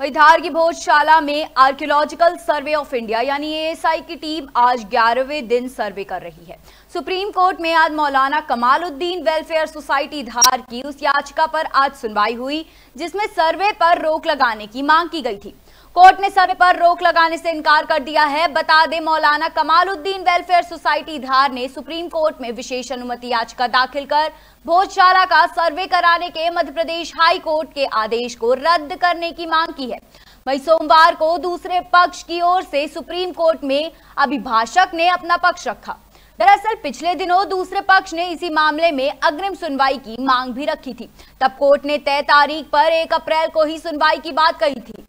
वही धार की भोजशाला में आर्कियोलॉजिकल सर्वे ऑफ़ इंडिया, यानी एएसआई की टीम आज ग्यारहवें दिन सर्वे कर रही है। सुप्रीम कोर्ट में आज मौलाना कमालुद्दीन वेलफेयर सोसाइटी धार की उस याचिका पर आज सुनवाई हुई, जिसमें सर्वे पर रोक लगाने की मांग की गई थी। कोर्ट ने सर्वे पर रोक लगाने से इनकार कर दिया है। बता दें, मौलाना कमालुद्दीन वेलफेयर सोसाइटी धार ने सुप्रीम कोर्ट में विशेष अनुमति याचिका दाखिल कर भोजशाला का सर्वे कराने के मध्य प्रदेश हाई कोर्ट के आदेश को रद्द करने की मांग की है। वही सोमवार को दूसरे पक्ष की ओर से सुप्रीम कोर्ट में अभिभाषक ने अपना पक्ष रखा। दरअसल, पिछले दिनों दूसरे पक्ष ने इसी मामले में अग्रिम सुनवाई की मांग भी रखी थी। तब कोर्ट ने तय तारीख पर एक अप्रैल को ही सुनवाई की बात कही थी।